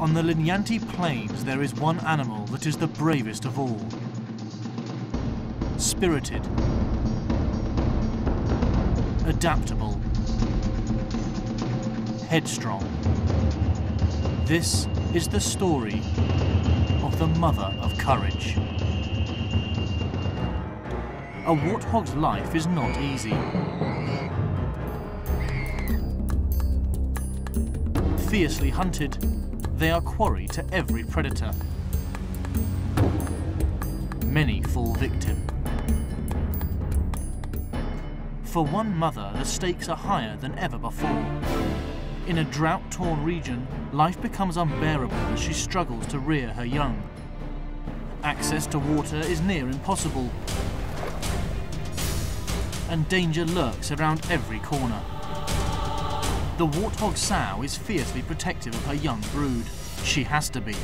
On the Linyanti Plains, there is one animal that is the bravest of all. Spirited. Adaptable. Headstrong. This is the story of the mother of courage. A warthog's life is not easy. Fiercely hunted, they are quarry to every predator. Many fall victim. For one mother, the stakes are higher than ever before. In a drought-torn region, life becomes unbearable as she struggles to rear her young. Access to water is near impossible, and danger lurks around every corner. The warthog sow is fiercely protective of her young brood. She has to be.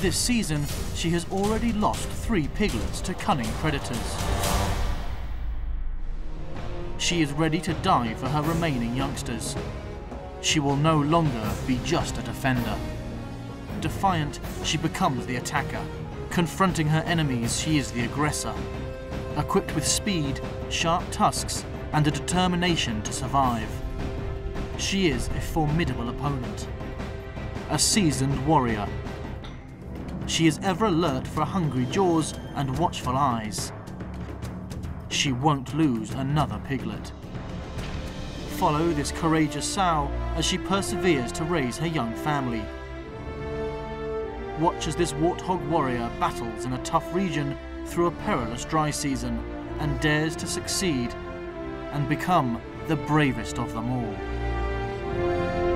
This season, she has already lost three piglets to cunning predators. She is ready to die for her remaining youngsters. She will no longer be just a defender. Defiant, she becomes the attacker. Confronting her enemies, she is the aggressor. Equipped with speed, sharp tusks, and a determination to survive. She is a formidable opponent. A seasoned warrior. She is ever alert for hungry jaws and watchful eyes. She won't lose another piglet. Follow this courageous sow as she perseveres to raise her young family. Watch as this warthog warrior battles in a tough region through a perilous dry season and dares to succeed and become the bravest of them all thank you